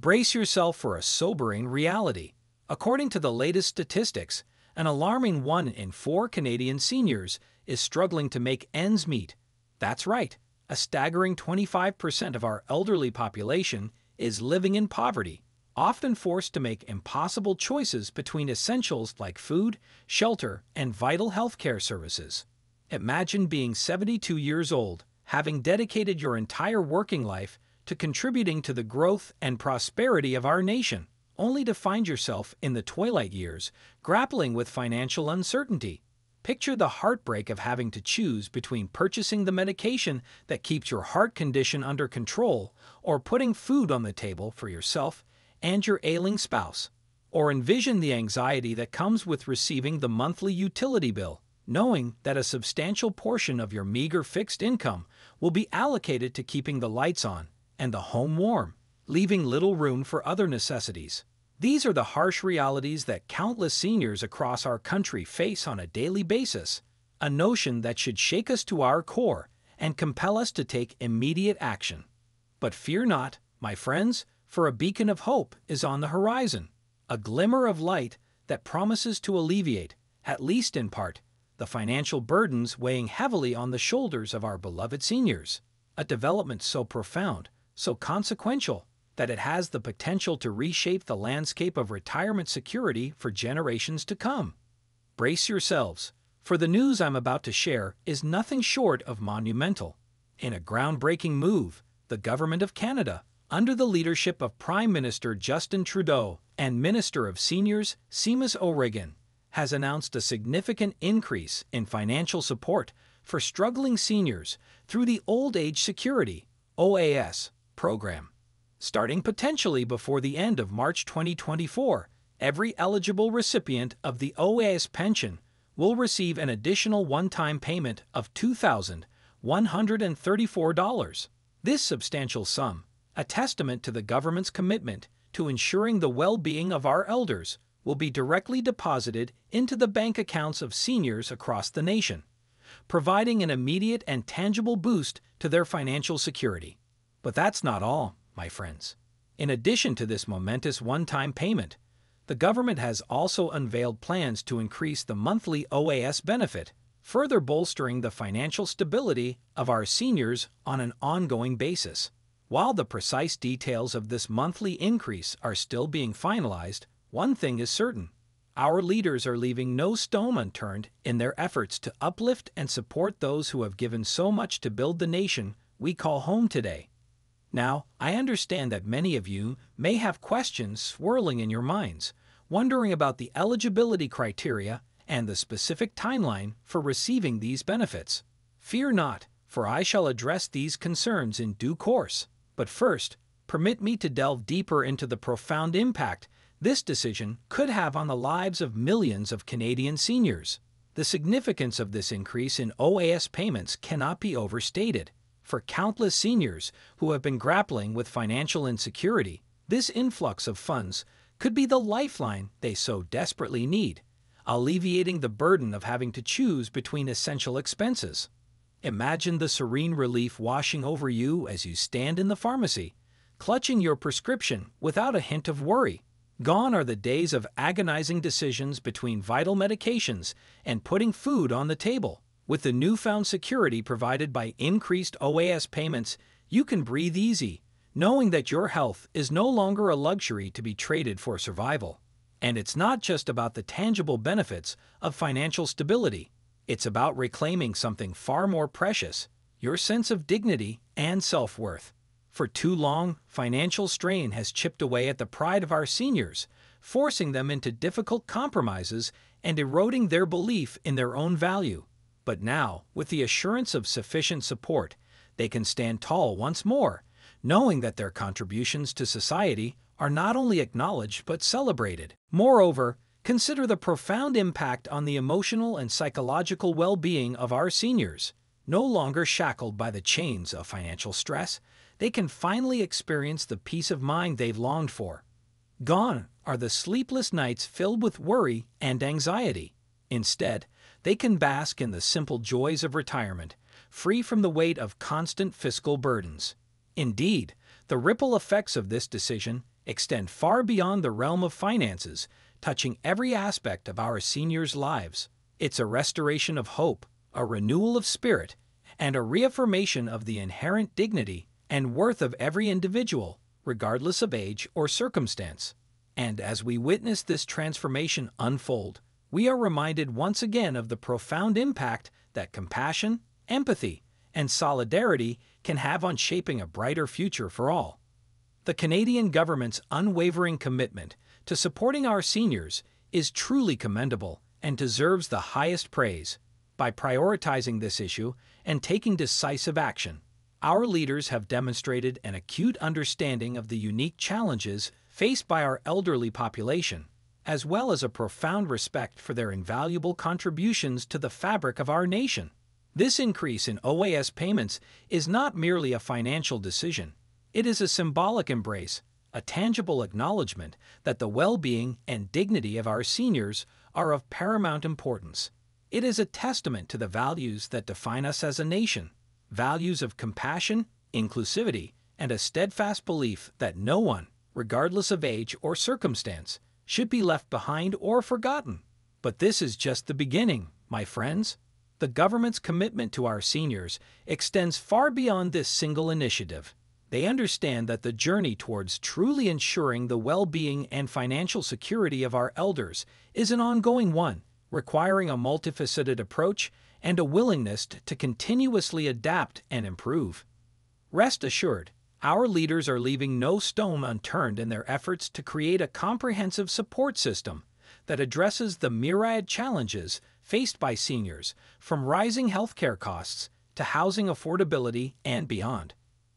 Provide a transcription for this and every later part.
Brace yourself for a sobering reality. According to the latest statistics, an alarming one in four Canadian seniors is struggling to make ends meet. That's right, a staggering 25% of our elderly population is living in poverty, often forced to make impossible choices between essentials like food, shelter, and vital healthcare services. Imagine being 72 years old, having dedicated your entire working life to contributing to the growth and prosperity of our nation, only to find yourself in the twilight years grappling with financial uncertainty. Picture the heartbreak of having to choose between purchasing the medication that keeps your heart condition under control or putting food on the table for yourself and your ailing spouse. Or envision the anxiety that comes with receiving the monthly utility bill, knowing that a substantial portion of your meager fixed income will be allocated to keeping the lights on and the home warm, leaving little room for other necessities. These are the harsh realities that countless seniors across our country face on a daily basis, a notion that should shake us to our core and compel us to take immediate action. But fear not, my friends, for a beacon of hope is on the horizon, a glimmer of light that promises to alleviate, at least in part, the financial burdens weighing heavily on the shoulders of our beloved seniors, a development so profound so consequential that it has the potential to reshape the landscape of retirement security for generations to come. Brace yourselves, for the news I'm about to share is nothing short of monumental. In a groundbreaking move, the Government of Canada, under the leadership of Prime Minister Justin Trudeau and Minister of Seniors Seamus O'Regan, has announced a significant increase in financial support for struggling seniors through the Old Age Security OAS program. Starting potentially before the end of March 2024, every eligible recipient of the OAS pension will receive an additional one-time payment of $2,134. This substantial sum, a testament to the government's commitment to ensuring the well-being of our elders, will be directly deposited into the bank accounts of seniors across the nation, providing an immediate and tangible boost to their financial security. But that's not all, my friends. In addition to this momentous one-time payment, the government has also unveiled plans to increase the monthly OAS benefit, further bolstering the financial stability of our seniors on an ongoing basis. While the precise details of this monthly increase are still being finalized, one thing is certain. Our leaders are leaving no stone unturned in their efforts to uplift and support those who have given so much to build the nation we call home today. Now, I understand that many of you may have questions swirling in your minds, wondering about the eligibility criteria and the specific timeline for receiving these benefits. Fear not, for I shall address these concerns in due course. But first, permit me to delve deeper into the profound impact this decision could have on the lives of millions of Canadian seniors. The significance of this increase in OAS payments cannot be overstated. For countless seniors who have been grappling with financial insecurity, this influx of funds could be the lifeline they so desperately need, alleviating the burden of having to choose between essential expenses. Imagine the serene relief washing over you as you stand in the pharmacy, clutching your prescription without a hint of worry. Gone are the days of agonizing decisions between vital medications and putting food on the table. With the newfound security provided by increased OAS payments, you can breathe easy, knowing that your health is no longer a luxury to be traded for survival. And it's not just about the tangible benefits of financial stability. It's about reclaiming something far more precious, your sense of dignity and self-worth. For too long, financial strain has chipped away at the pride of our seniors, forcing them into difficult compromises and eroding their belief in their own value. But now, with the assurance of sufficient support, they can stand tall once more, knowing that their contributions to society are not only acknowledged but celebrated. Moreover, consider the profound impact on the emotional and psychological well-being of our seniors. No longer shackled by the chains of financial stress, they can finally experience the peace of mind they've longed for. Gone are the sleepless nights filled with worry and anxiety. Instead, they can bask in the simple joys of retirement, free from the weight of constant fiscal burdens. Indeed, the ripple effects of this decision extend far beyond the realm of finances, touching every aspect of our seniors' lives. It's a restoration of hope, a renewal of spirit, and a reaffirmation of the inherent dignity and worth of every individual, regardless of age or circumstance. And as we witness this transformation unfold, we are reminded once again of the profound impact that compassion, empathy, and solidarity can have on shaping a brighter future for all. The Canadian government's unwavering commitment to supporting our seniors is truly commendable and deserves the highest praise. By prioritizing this issue and taking decisive action, our leaders have demonstrated an acute understanding of the unique challenges faced by our elderly population, as well as a profound respect for their invaluable contributions to the fabric of our nation. This increase in OAS payments is not merely a financial decision, it is a symbolic embrace, a tangible acknowledgement that the well being and dignity of our seniors are of paramount importance. It is a testament to the values that define us as a nation values of compassion, inclusivity, and a steadfast belief that no one, regardless of age or circumstance, should be left behind or forgotten. But this is just the beginning, my friends. The government's commitment to our seniors extends far beyond this single initiative. They understand that the journey towards truly ensuring the well being and financial security of our elders is an ongoing one requiring a multifaceted approach and a willingness to continuously adapt and improve. Rest assured, our leaders are leaving no stone unturned in their efforts to create a comprehensive support system that addresses the myriad challenges faced by seniors, from rising healthcare costs to housing affordability and beyond.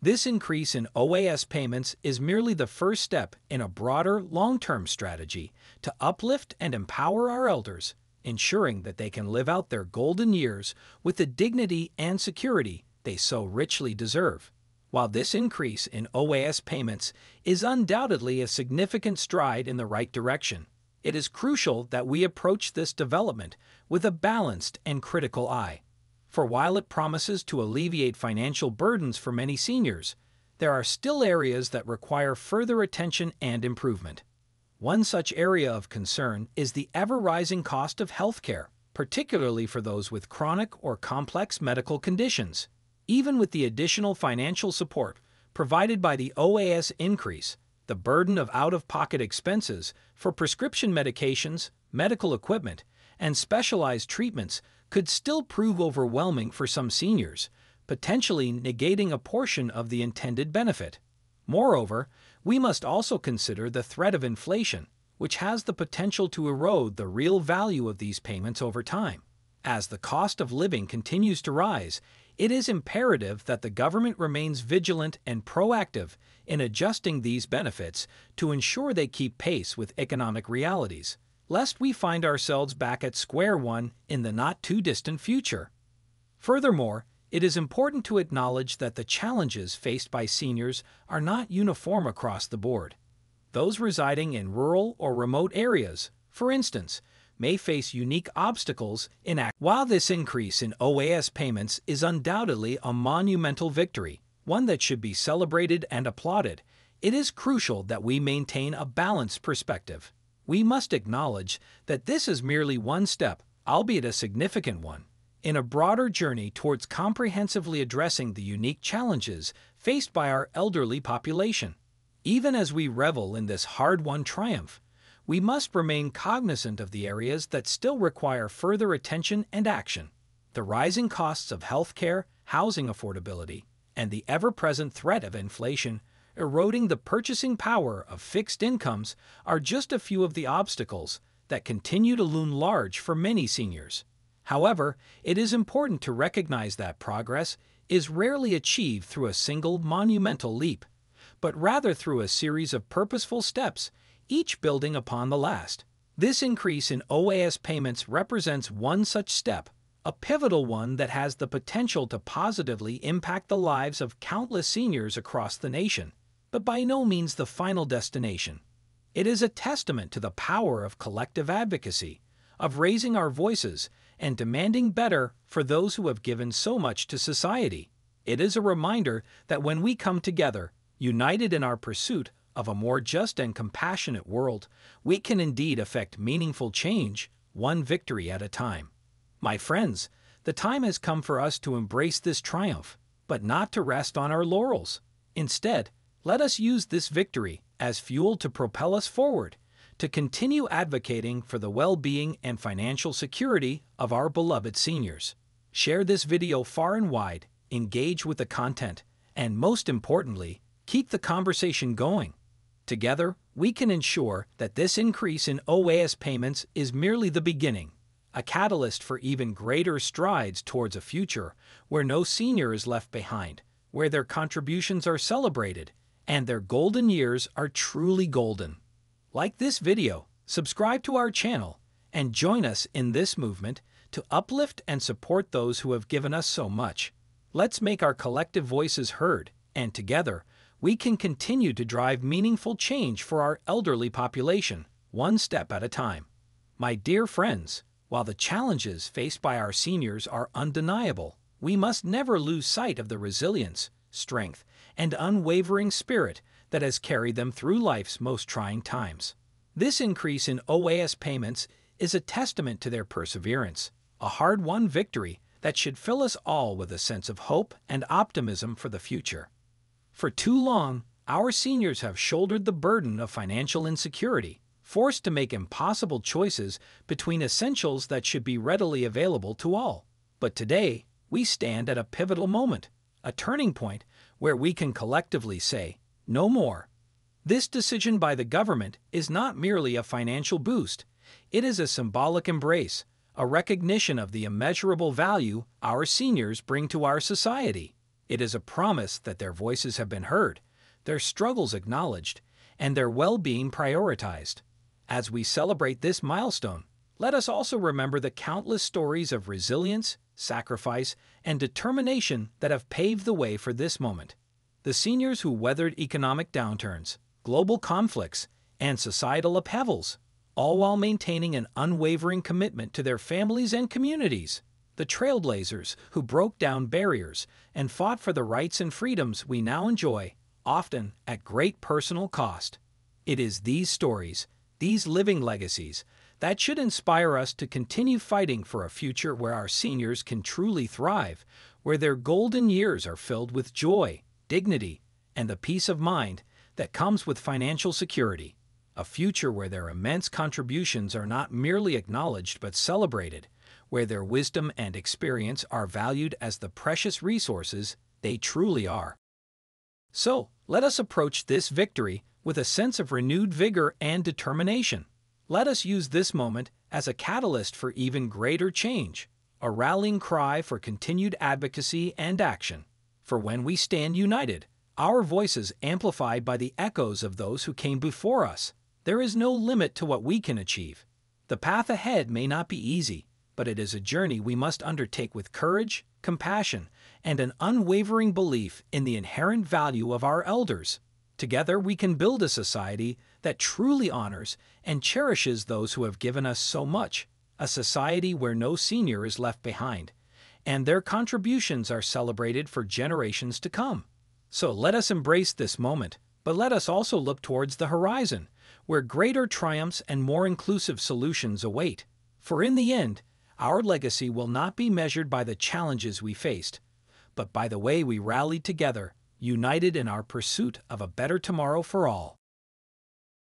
This increase in OAS payments is merely the first step in a broader, long term strategy to uplift and empower our elders ensuring that they can live out their golden years with the dignity and security they so richly deserve. While this increase in OAS payments is undoubtedly a significant stride in the right direction, it is crucial that we approach this development with a balanced and critical eye. For while it promises to alleviate financial burdens for many seniors, there are still areas that require further attention and improvement. One such area of concern is the ever rising cost of healthcare, particularly for those with chronic or complex medical conditions. Even with the additional financial support provided by the OAS increase, the burden of out of pocket expenses for prescription medications, medical equipment, and specialized treatments could still prove overwhelming for some seniors, potentially negating a portion of the intended benefit. Moreover, we must also consider the threat of inflation, which has the potential to erode the real value of these payments over time. As the cost of living continues to rise, it is imperative that the government remains vigilant and proactive in adjusting these benefits to ensure they keep pace with economic realities, lest we find ourselves back at square one in the not too distant future. Furthermore, it is important to acknowledge that the challenges faced by seniors are not uniform across the board. Those residing in rural or remote areas, for instance, may face unique obstacles in act. While this increase in OAS payments is undoubtedly a monumental victory, one that should be celebrated and applauded, it is crucial that we maintain a balanced perspective. We must acknowledge that this is merely one step, albeit a significant one, in a broader journey towards comprehensively addressing the unique challenges faced by our elderly population. Even as we revel in this hard won triumph, we must remain cognizant of the areas that still require further attention and action. The rising costs of healthcare, housing affordability, and the ever present threat of inflation eroding the purchasing power of fixed incomes are just a few of the obstacles that continue to loom large for many seniors. However, it is important to recognize that progress is rarely achieved through a single monumental leap, but rather through a series of purposeful steps, each building upon the last. This increase in OAS payments represents one such step, a pivotal one that has the potential to positively impact the lives of countless seniors across the nation, but by no means the final destination. It is a testament to the power of collective advocacy, of raising our voices and demanding better for those who have given so much to society. It is a reminder that when we come together, united in our pursuit of a more just and compassionate world, we can indeed effect meaningful change, one victory at a time. My friends, the time has come for us to embrace this triumph, but not to rest on our laurels. Instead, let us use this victory as fuel to propel us forward, to continue advocating for the well-being and financial security of our beloved seniors. Share this video far and wide, engage with the content, and most importantly, keep the conversation going. Together, we can ensure that this increase in OAS payments is merely the beginning, a catalyst for even greater strides towards a future where no senior is left behind, where their contributions are celebrated, and their golden years are truly golden. Like this video, subscribe to our channel, and join us in this movement to uplift and support those who have given us so much. Let's make our collective voices heard, and together, we can continue to drive meaningful change for our elderly population, one step at a time. My dear friends, while the challenges faced by our seniors are undeniable, we must never lose sight of the resilience, strength, and unwavering spirit that has carried them through life's most trying times. This increase in OAS payments is a testament to their perseverance, a hard-won victory that should fill us all with a sense of hope and optimism for the future. For too long, our seniors have shouldered the burden of financial insecurity, forced to make impossible choices between essentials that should be readily available to all. But today, we stand at a pivotal moment, a turning point where we can collectively say, no more. This decision by the government is not merely a financial boost, it is a symbolic embrace, a recognition of the immeasurable value our seniors bring to our society. It is a promise that their voices have been heard, their struggles acknowledged, and their well-being prioritized. As we celebrate this milestone, let us also remember the countless stories of resilience, sacrifice, and determination that have paved the way for this moment. The seniors who weathered economic downturns, global conflicts, and societal upheavals, all while maintaining an unwavering commitment to their families and communities. The trailblazers who broke down barriers and fought for the rights and freedoms we now enjoy, often at great personal cost. It is these stories, these living legacies, that should inspire us to continue fighting for a future where our seniors can truly thrive, where their golden years are filled with joy, dignity, and the peace of mind that comes with financial security, a future where their immense contributions are not merely acknowledged but celebrated, where their wisdom and experience are valued as the precious resources they truly are. So, let us approach this victory with a sense of renewed vigor and determination. Let us use this moment as a catalyst for even greater change, a rallying cry for continued advocacy and action. For when we stand united, our voices amplified by the echoes of those who came before us, there is no limit to what we can achieve. The path ahead may not be easy, but it is a journey we must undertake with courage, compassion, and an unwavering belief in the inherent value of our elders. Together we can build a society that truly honors and cherishes those who have given us so much, a society where no senior is left behind, and their contributions are celebrated for generations to come. So let us embrace this moment, but let us also look towards the horizon, where greater triumphs and more inclusive solutions await. For in the end, our legacy will not be measured by the challenges we faced, but by the way we rallied together, united in our pursuit of a better tomorrow for all.